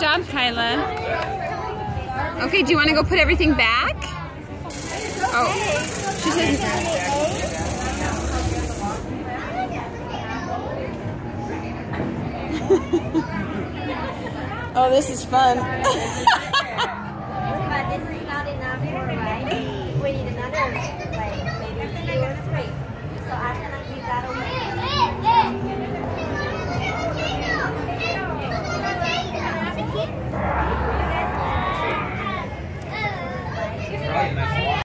job, Kyla. Okay, do you want to go put everything back? Oh. She says. oh, this is fun. Yeah.